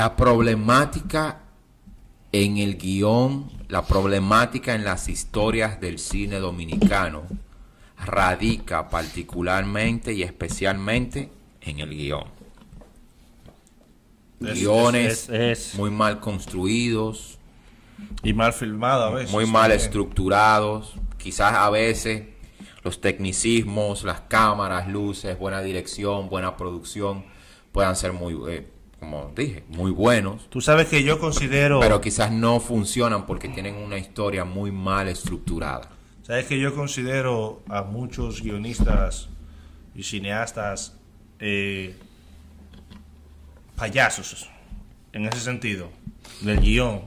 la problemática en el guion, la problemática en las historias del cine dominicano radica particularmente y especialmente en el guion. Es- Guiones es- es- muy mal construidos, Y mal filmado a veces. muy mal también. estructurados, quizás a veces los tecnicismos, las cámaras, luces, buena dirección, buena producción puedan ser muy, eh, como dije, muy buenos, Tú sabes que yo considero... pero quizás no funcionan porque tienen una historia muy mal estructurada. Sabes que yo considero a muchos guionistas y cineastas eh, payasos en ese sentido del guion.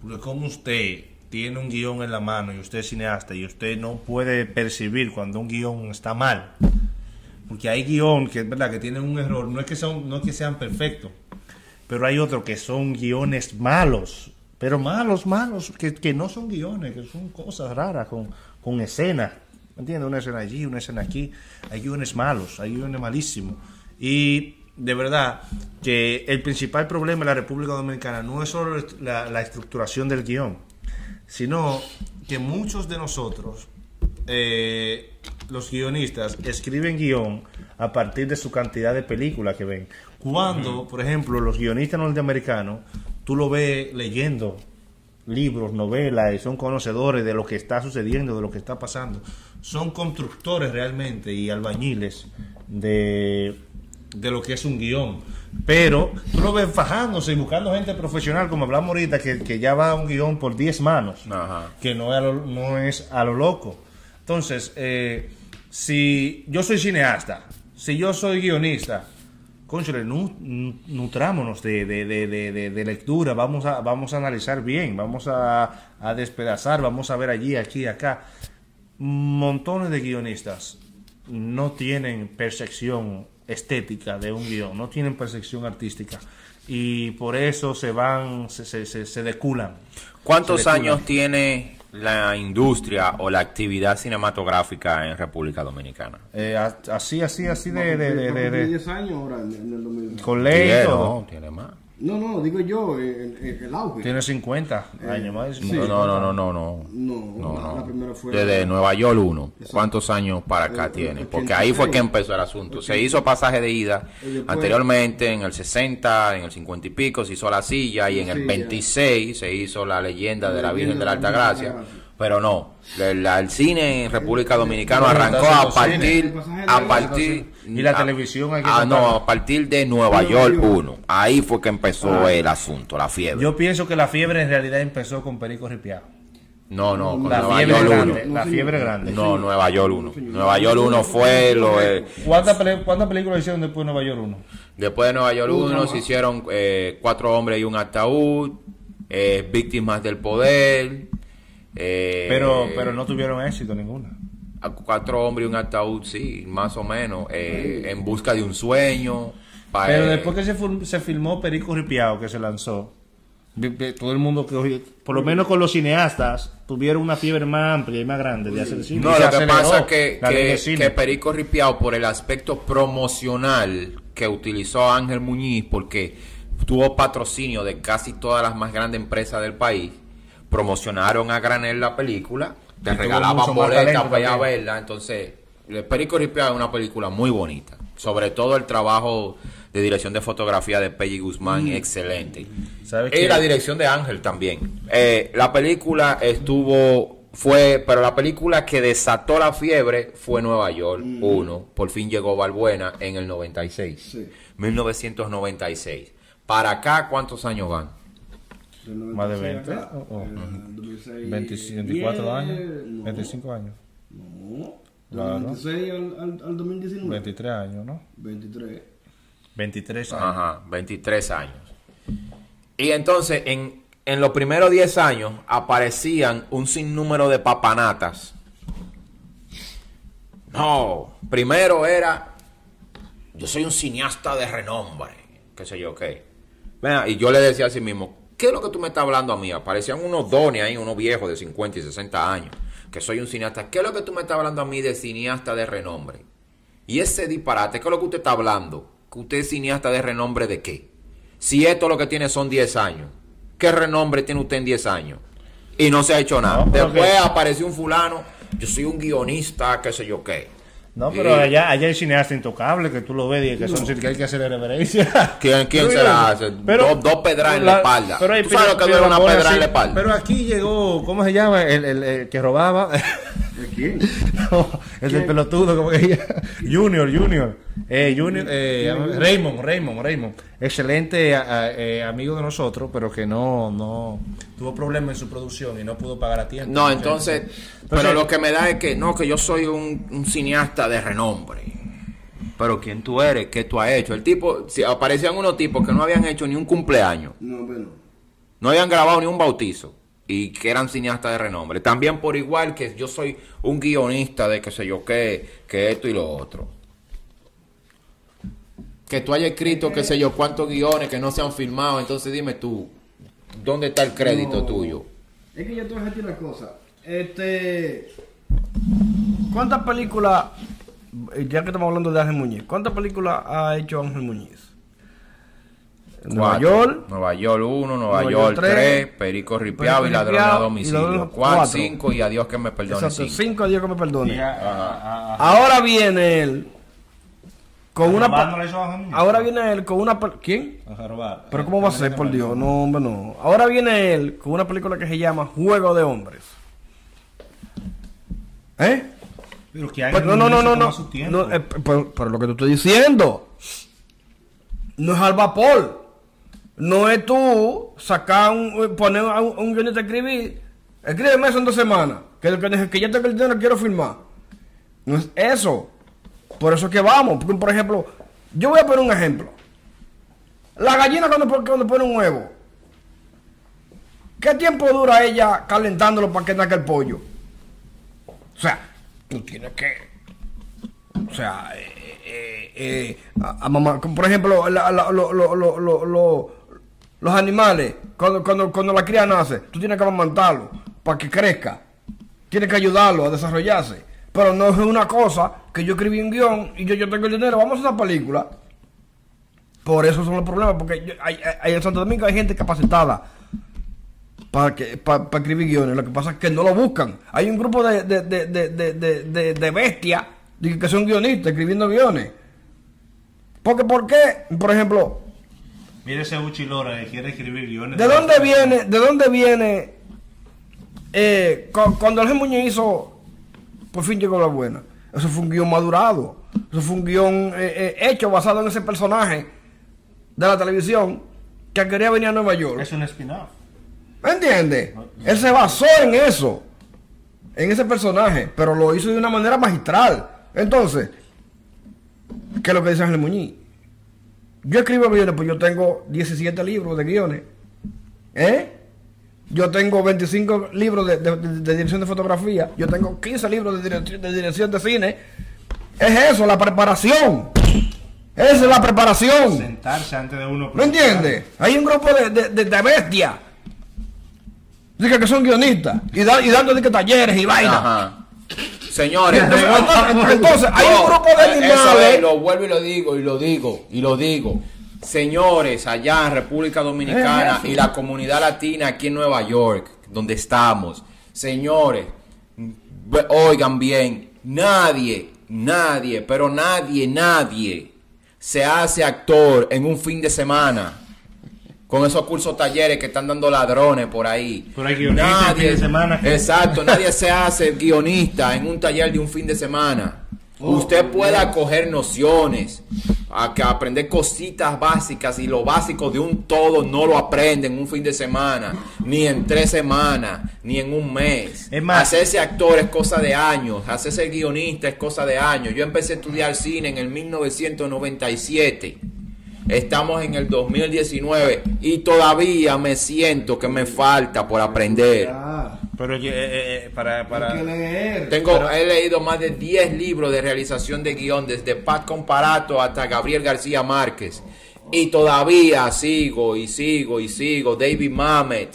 Porque como usted tiene un guion en la mano y usted es cineasta y usted no puede percibir cuando un guion está mal. Porque hay guion que es verdad que tienen un error, no es que sean, no es que sean perfectos, pero hay otros que son guiones malos, pero malos, malos, que, que no son guiones, que son cosas raras con, con escenas. ¿Me entiendes? Una escena allí, una escena aquí. Hay guiones malos, hay guiones malísimos. Y de verdad que el principal problema en la República Dominicana no es solo la, la estructuración del guion, sino que muchos de nosotros, eh, los guionistas, escriben guion a partir de su cantidad de películas que ven. Cuando, por ejemplo, los guionistas norteamericanos, tú lo ves leyendo libros, novelas, y son conocedores de lo que está sucediendo, de lo que está pasando. Son constructores realmente y albañiles de, de lo que es un guion. Pero tú lo ves fajándose y buscando gente profesional, como hablamos ahorita, que, que ya va a un guion por 10 manos Ajá. que no es a lo, no es a lo loco. Entonces, eh, si yo soy cineasta, si yo soy guionista, nu- nutrámonos de, de- de- de- lectura, vamos a, vamos a analizar bien, vamos a, a despedazar, vamos a ver allí, aquí, acá. Montones de guionistas no tienen percepción estética de un guion, no tienen percepción artística y por eso se van, se, se, se, se deculan. ¿Cuántos deculan. años tiene la industria o la actividad cinematográfica en República Dominicana? Eh, así, así, así de, de, de, de- de- 10 años ahora en, el 2020. con ley y Tiene, todo. no, tiene más. No, no, digo yo, el, el, el auge. Tiene 50 años más. sí. No, no, no, no, no, no. No, No, la, primera fue... Desde Nueva York 1. Exacto. ¿Cuántos años para acá Eh, tiene? eh, Porque ahí fue que 86. empezó el asunto. Se hizo pasaje de ida después- anteriormente en el 60, en el 50 y pico se hizo la silla y en el silla. 26 se hizo la leyenda de la Virgen de la leyenda Alta de la Alta Gracia. Pero no, la- la- el cine en República Dominicana Bueno, arrancó a partir El a partir Y la a- televisión hay que ah, no, a partir de Nueva York York. 1. Ahí fue que empezó el asunto, la fiebre. Yo pienso que la fiebre en realidad empezó con Perico Ripiao. no, no, con La Nueva fiebre York 1. grande. La No, fiebre grande. No, Nueva York 1. Nueva York 1 fue lo eh, ¿Cuántas, ¿Cuántas películas hicieron después de Nueva York 1? después de Nueva York 1 Uno, se hicieron eh, cuatro hombres y un ataúd, eh, víctimas del poder, eh, Pero, pero no tuvieron éxito ninguna. a cuatro hombres y un ataúd, sí, más o menos, eh, en busca de un sueño. Pero después que se, se filmó Perico Ripiao, que se lanzó, todo el mundo, que por lo menos con los cineastas, tuvieron una fiebre más amplia y más grande de hacer cine. No, lo que pasa es que, que Perico Ripiao, por el aspecto promocional que utilizó Ángel Muñiz, porque tuvo patrocinio de casi todas las más grandes empresas del país, promocionaron a granel la película, te regalaban boletas para ir a verla. Entonces, el Perico Ripiao es una película muy bonita. Sobre todo el trabajo de dirección de fotografía de Peggy Guzmán, excelente. ¿Sabes Y qué? la dirección de Ángel también. Eh, la película estuvo, fue, pero la película que desató la fiebre fue Nueva York 1. Por fin llegó Balbuena en el 96. Sí. 1996. Para acá, ¿cuántos años van? Más de 96 20, acá, o- o- eh, 2006, 20, 24 10, años, no, 25 años, No, del Claro. 96 al, al, al 2019. 23 años, ¿no? 23. 23 años. Ajá, 23 años. Y entonces, en, en los primeros 10 años, aparecían un sinnúmero de papanatas. No, primero era, yo soy un cineasta de renombre, qué sé yo qué. Vea, y yo le decía a sí mismo, ¿qué es lo que tú me estás hablando a mí? Aparecían unos dones ahí, unos viejos de 50 y 60 años, que soy un cineasta. ¿Qué es lo que tú me estás hablando a mí de cineasta de renombre? Y ese disparate, ¿qué es lo que usted está hablando? ¿Que usted es cineasta de renombre de qué? Si esto lo que tiene son 10 años, ¿qué renombre tiene usted en 10 años? Y no se ha hecho nada. No, Después que- apareció un fulano, yo soy un guionista, qué sé yo qué. No, pero allá, allá hay cineastas intocables que tú lo ves y que son que hay que hacerle reverencia. ¿Quién, quién se la hace? pero- dos, dos pedras en la, espalda. pero hay ¿Tú sabes lo que una pedra así. en la espalda? Pero aquí llegó, ¿cómo se llama? El, el- el que robaba. ¿De quién? No, el del pelotudo, como que ella. Junior, Junior. Eh, Junior eh, Raymond, Raymond, Raymond. Excelente a- a- eh, amigo de nosotros, pero que no, no tuvo problemas en su producción y no pudo pagar a tiempo. No, entonces, pero lo que me da es que no, que yo soy un, un cineasta de renombre. Pero quién tú eres, qué tú has hecho. El tipo, si aparecían unos tipos que no habían hecho ni un cumpleaños, No, bueno. no habían grabado ni un bautizo y que eran cineastas de renombre. También por igual que yo soy un guionista de qué sé yo qué, que esto y lo otro. Que tú hayas escrito qué sé yo cuántos guiones que no se han filmado, entonces dime tú, ¿dónde está el crédito No. tuyo? Es que yo te voy a decir una cosa. Este. ¿Cuántas películas, ya que estamos hablando de Ángel Muñiz, cuántas películas ha hecho Ángel Muñiz? Nueva Cuatro. York, Nueva York 1, Nueva, Nueva York York 3, tres, Perico Ripiao y Ladrón a domicilio. Ladrón- 4, cuatro. 5 y adiós que me perdone exacto, 5. cinco, Dios que me perdone. Ahora viene él con una. Ahora viene él con una. ¿Quién? a robar. Pero ¿cómo va a ser, por Dios? No, hombre, no. Ahora viene él con una película que se llama Juego de Hombres. ¿Eh? Pero que Pero no, no, no, no, no. Su tiempo. No, eh, pero, pero lo que te estoy diciendo no es al vapor. No es tú sacar un, eh, poner un, un guionista a escribir. Escríbeme eso en dos semanas. Que, que, que ya tengo el dinero, quiero firmar. No es eso. Por eso es que vamos. Por ejemplo, yo voy a poner un ejemplo. La gallina cuando, cuando pone un huevo. ¿Qué tiempo dura ella calentándolo para que nazca el pollo? O sea, tú tienes que. O sea, eh, eh, a, a mamá- por ejemplo, lo- los animales, cuando, cuando, cuando la cría nace, tú tienes que amamantarlo para que crezca. Tienes que ayudarlo a desarrollarse. Pero no es una cosa que yo escribí un guion y yo, yo tengo el dinero, vamos a una película. Por eso son los problemas, porque yo- hay, en Santo Domingo hay gente capacitada para que para escribir guiones. Lo que pasa es que no lo buscan. Hay un grupo de, de, de, de, bestias que son guionistas escribiendo guiones. Porque, ¿por qué? Por ejemplo, Ese que quiere escribir guiones. ¿de dónde viene, de dónde viene eh, cu- cuando el Muñoz hizo Por fin llegó la buena? Eso fue un guion madurado. Eso fue un guion eh, eh, hecho basado en ese personaje de la televisión que quería venir a Nueva York. Es un spin-off. ¿Me entiendes? Él se basó en eso, en ese personaje, pero lo hizo de una manera magistral. Entonces, ¿qué es lo que dice Ángel Muñiz? Yo escribo guiones, pues yo tengo 17 libros de guiones. ¿Eh? Yo tengo 25 libros de, de- de- de dirección de fotografía. Yo tengo 15 libros de dirección, de dirección de cine. Es eso, la preparación. Esa es la preparación. Sentarse antes de uno. ¿Me entiendes? Hay un grupo de, de, de, de bestias. Dice que son guionistas. Y, da- y dando de que talleres y vainas. Señores, Entonces, hay un grupo de eh, animales. lo vuelvo y lo digo, y lo digo, y lo digo. Señores, allá en República Dominicana Es eso. y la comunidad latina aquí en Nueva York, donde estamos. Señores, oigan bien, nadie, nadie, pero nadie, nadie se hace actor en un fin de semana. Con esos cursos talleres que están dando ladrones por ahí. Pero hay guionistas en fin de semana que- Exacto, nadie se hace guionista en un taller de un fin de semana. Oh, Usted puede coger nociones, a que aprender cositas básicas y lo básico de un todo no lo aprende en un fin de semana, ni en tres semanas, ni en un mes. Es más- hacerse actor es cosa de años, hacerse guionista es cosa de años. Yo empecé a estudiar cine en el 1997. Estamos en el 2019 y todavía me siento que me falta por aprender. Pero eh, eh, eh, para. para... hay que leer. Tengo, he leído más de 10 libros de realización de guion, desde Pat Comparato hasta Gabriel García Márquez. Y todavía sigo y sigo y sigo. David Mamet,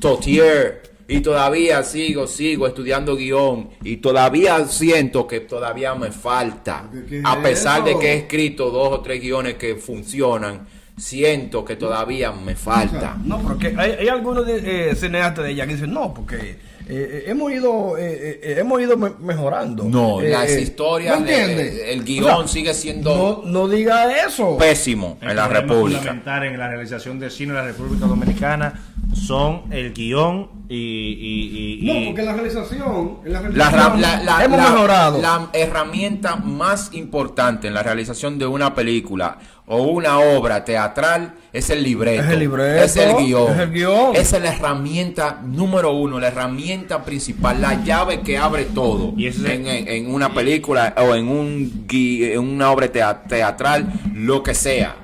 Totier. Y todavía sigo, sigo estudiando guion. Y todavía siento que todavía me falta. ¿Qué- qué es A pesar de que he escrito dos o tres guiones que funcionan. siento que todavía me falta. No, porque hay, hay algunos de- eh, cineastas de ella que dicen, no, porque eh, eh, hemos ido eh, eh, hemos ido me- mejorando. No, Eh, las eh, historias, ¿me de- entiendes? el O guion sea, sigue siendo No, no diga eso. pésimo El en la República. en la realización de cine en la República Dominicana son el guion y, y- y- No, porque en la realización, la realización ra- la- la- hemos mejorado. la herramienta más importante en la realización de una película o una obra teatral es el libreto. Es el libreto, Es el guion. es el guion. Es la herramienta número uno, la herramienta principal, la llave que abre todo Y ese es en, en- en una película o en, un, gui- en una obra tea- teatral, lo que sea.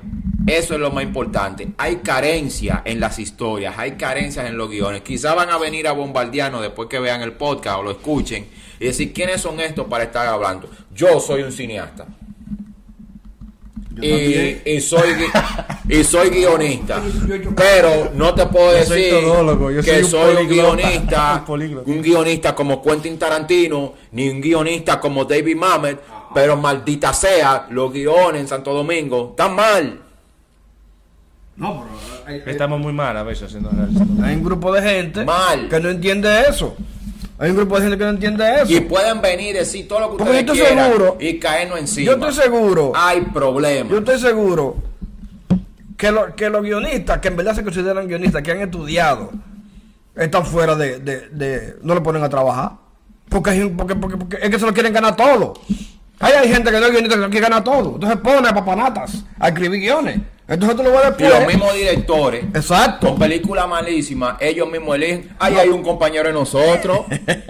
Eso es lo más importante. Hay carencia en las historias, hay carencias en los guiones. Quizá van a venir a bombardearnos después que vean el podcast o lo escuchen y decir quiénes son estos para estar hablando. Yo soy un cineasta. Y, y soy y soy guionista pero no te puedo Yo soy decir todólogo, yo que soy un soy un políglota. guionista Un un guionista como Quentin Tarantino ni un guionista como David Mamet pero maldita sea los guiones en Santo Domingo están mal No, pero hay, hay- estamos muy mal a veces haciendo hay un grupo de gente Mal. que no entiende eso. Hay un grupo de gente que no entiende eso. y pueden venir y decir todo lo que Porque ustedes yo estoy quieran seguro- y caernos encima Yo estoy seguro. hay problemas Yo estoy seguro que, lo- que los guionistas, que en verdad se consideran guionistas, que han estudiado, están fuera de, de- de- no lo ponen a trabajar. Porque, porque, porque, porque es que se lo quieren ganar todo. Ahí hay gente que no es guionista que lo quiere ganar todo. Entonces pone a papanatas a escribir guiones. Entonces tú lo vas y después. los mismos directores Exacto. con películas malísimas, ellos mismos eligen. Ahí hay un compañero de nosotros,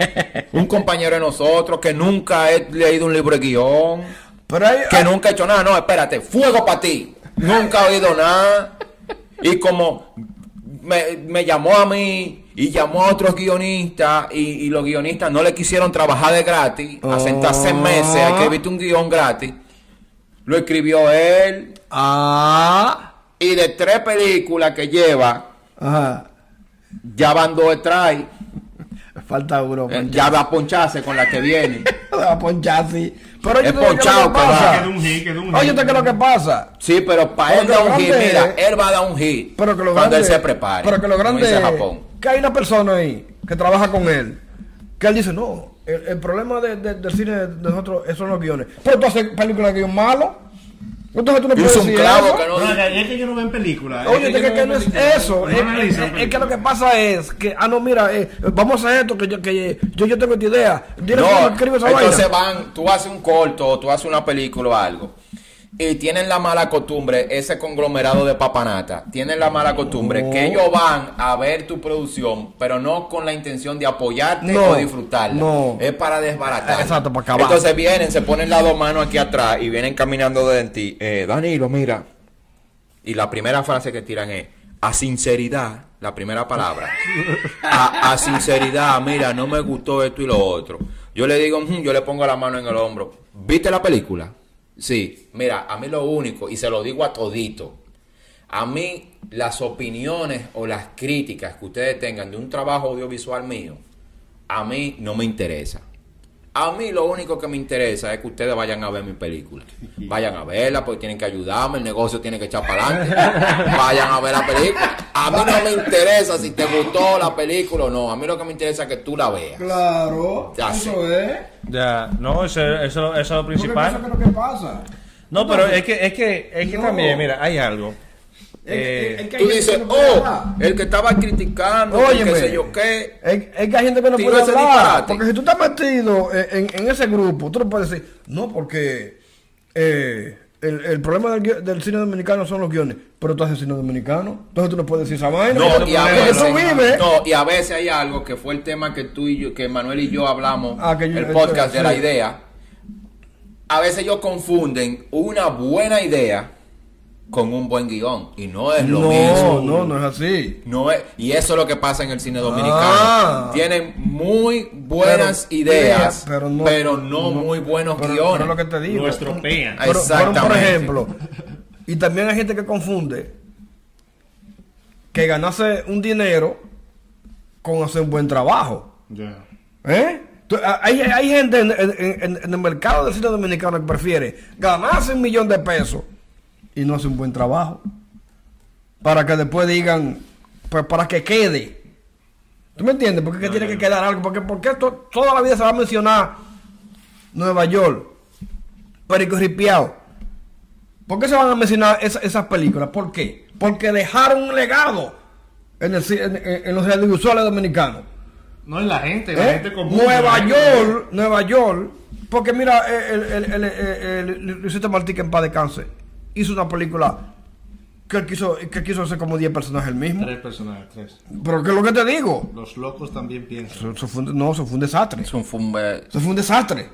un compañero de nosotros que nunca ha leído un libro de guion, Pero hay, que nunca ha hecho nada. No, espérate, fuego para ti. Nunca ha oído nada. Y como me, me llamó a mí y llamó a otros guionistas y, y los guionistas no le quisieron trabajar de gratis, a sentarse Oh. meses a escribirte un guion gratis. Lo escribió él Ah. y de tres películas que lleva, Ajá. ya van dos detrás. Falta uno. Eh, Ya va a poncharse con la que viene. Va a ponchar así. Pero Es oye, ¿tú sabes qué es ponchado que pasa? Un hit, un. Oye, ¿tú qué es lo que pasa? Sí, pero para él da un hit. Mira, él va a dar un hit Pero que lo cuando grande, él se prepare. Pero que lo grande es Japón. que hay una persona ahí que trabaja con él. Que él dice, no, el, el problema de- de- del cine de nosotros son los guiones. Pero tú haces películas de guion malo. Entonces tú no puedes decir eso. que no. No, es que yo no ven películas. Oye, es que, que no veo es eso. Es, analizan es- es que lo que pasa es que, ah, no, mira, eh, vamos a hacer esto, que yo, que yo, yo tengo esta idea. Dile No, cómo escribe esa entonces vaina. van, tú haces un corto, o tú haces una película o algo. Y tienen la mala costumbre, ese conglomerado de papanata, tienen la mala costumbre No. que ellos van a ver tu producción, pero no con la intención de apoyarte No, o disfrutarla. no. Es para desbaratar. Exacto, para acabar. Entonces vienen, se ponen las dos manos aquí atrás y vienen caminando de ti. Eh, Danilo, mira. Y la primera frase que tiran es, a sinceridad, la primera palabra. A, a sinceridad, mira, no me gustó esto y lo otro. Yo le digo, yo le pongo la mano en el hombro. ¿Viste la película? Sí, mira, a mí lo único, y se lo digo a todito, a mí las opiniones o las críticas que ustedes tengan de un trabajo audiovisual mío, a mí no me interesa. A mí lo único que me interesa es que ustedes vayan a ver mi película. Vayan a verla porque tienen que ayudarme, el negocio tiene que echar para adelante. Vayan a ver la película. A mí no me interesa si te gustó la película o no. A mí lo que me interesa es que tú la veas. Claro, Ya eso es. Ya, no, eso, eso, eso es lo Porque eso principal. es lo que pasa. No, pero es que, es que, es que No. también, mira, hay algo. Eh, es que hay Tú dices, no oh, hablar. el que estaba criticando, Óyeme. qué sé yo qué. Es, es que hay gente que no puede hablar. disparate. Porque si tú estás metido en, en- en ese grupo, tú no puedes decir, no, porque eh, el, el problema del, cine dominicano son los guiones. Pero tú haces cine dominicano. Entonces tú no puedes decir esa vaina. No, porque y a veces, no, y a veces hay algo que fue el tema que tú y yo, que Manuel y yo hablamos, Ah, que yo- el podcast sí. de la idea. A veces ellos confunden una buena idea con un buen guion y no es lo no, mismo. no, no es así. No es, y eso es lo que pasa en el cine dominicano. Ah. Tienen muy buenas Pero- ideas, pero pero no- no, muy buenos Pero, guiones. pero lo que te digo. Lo estropean. Pero- pero, por Exactamente. ejemplo, y también hay gente que confunde que ganarse un dinero con hacer un buen trabajo. ya. ¿Eh? Hay, hay gente en, en- en- en el mercado del cine dominicano que prefiere ganarse un millón de pesos y no hace un buen trabajo. para que después digan, pues para que quede. ¿Tú me entiendes? Porque que tiene que quedar algo, porque, porque esto, toda la vida se va a mencionar Nueva York, Perico Ripiao. ¿Por qué se van a mencionar esa- esas películas? ¿Por qué? Porque dejaron un legado en, el en, en- en los audiovisuales dominicanos. No es la gente, la ¿Eh? gente común. Nueva gente- York, Nueva York, porque mira, el, el, el, el, el- el Luisito Martí, que en paz descanse, hizo una película que él quiso, que quiso hacer como 10 personajes el mismo. Tres personajes, tres. Pero ¿qué es lo que te digo? Los locos también piensan. Eso, eso fue un- no, eso fue un desastre. Un fumbe. Eso fue un desastre.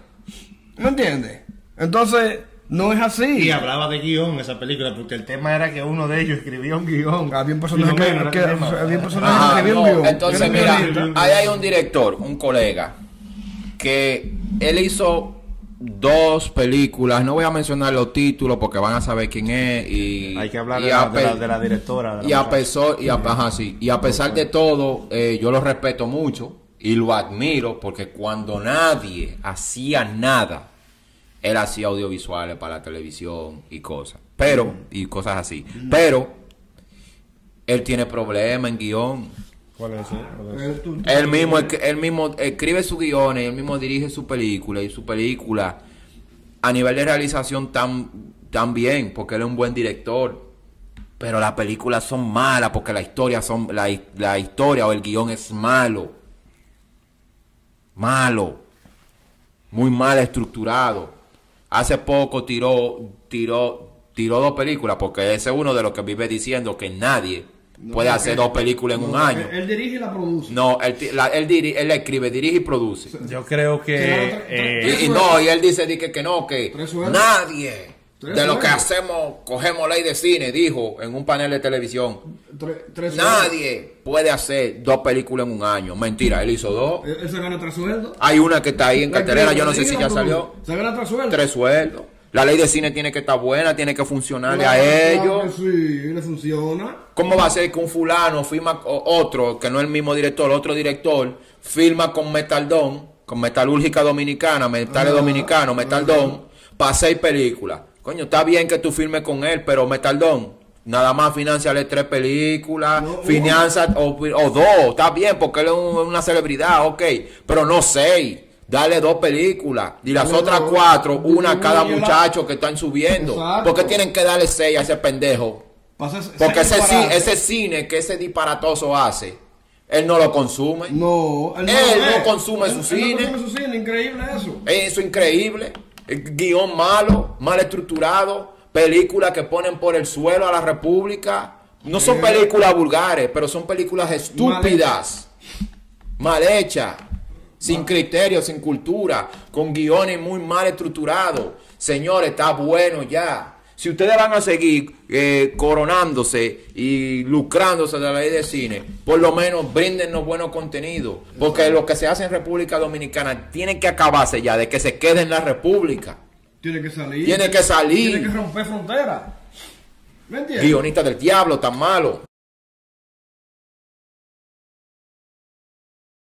¿Me entiendes? Entonces, no es así. Y hablaba de guion esa película, porque el tema era que uno de ellos escribía un guion. Había un personaje que, que- había un personaje Ajá, que escribía un no, guion. entonces, mira, ahí hay un director, un colega, que él hizo dos películas. No voy a mencionar los títulos porque van a saber quién es. Y, Hay que hablar y de la, a de la- pe- de la directora. de la Y a, pesar, y, a, ajá, sí. y a pesar de todo, eh, yo lo respeto mucho y lo admiro porque cuando nadie hacía nada, él hacía audiovisuales para la televisión y cosas. Pero, y cosas así. Pero, él tiene problemas en guion. ¿Cuál es ese? ¿Cuál es ese? Tú- Él mismo, él mismo escribe sus guiones, él mismo dirige su película y su película a nivel de realización tan, tan bien, porque él es un buen director. Pero las películas son malas porque la historia son la, la historia o el guion es malo. Malo. Muy mal estructurado. Hace poco tiró tiró tiró dos películas porque ese es uno de los que vive diciendo que nadie puede hacer dos películas en un No, año. Él, él dirige y la produce. No, él, la- él, escribe, dirige y produce. Yo creo que. Eh, Y, y no, y él dice di que, que no, que nadie de lo que hacemos, cogemos ley de cine, dijo en un panel de televisión. Tres Nadie puede hacer dos películas en un año. Mentira, él hizo dos. Él, se gana tres sueldos. Hay una que está ahí en La cartelera, yo no sé si ya salió. Se gana tres sueldos. Tres sueldos. La ley de cine tiene que estar buena, tiene que funcionarle Claro, a ellos. sí, le funciona. ¿Cómo va a ser que un fulano firma otro, que no es el mismo director, otro director, firma con Metaldón, con Metalúrgica Dominicana, Metales Ah, Dominicano, Metaldón, para seis películas? Coño, está bien que tú firmes con él, pero Metaldón, nada más financiale tres películas, No, financia o, o dos, está bien, porque él es un- una celebridad, ok, pero no seis. Dale dos películas y las otras cuatro, una a cada muchacho que están subiendo. Exacto. Porque tienen que darle seis a ese pendejo. Porque se ese, cine que ese disparatoso hace, él no lo consume. No, él, Él lo no consume Él- su él cine. No consume su cine, increíble eso. Eso es increíble. El guion malo, mal estructurado, películas que ponen por el suelo a la República. No son Eh. películas vulgares, pero son películas estúpidas, mal hechas, sin criterio, sin cultura, con guiones muy mal estructurados. Señores, está bueno ya. Si ustedes van a seguir eh, coronándose y lucrándose de la ley de cine, por lo menos bríndennos buenos contenidos. Porque lo que se hace en República Dominicana tiene que acabarse ya de que se quede en la República. Tiene que salir. Tiene que salir. Tiene que romper fronteras. ¿Me entiendes? Guionista del diablo, tan malo.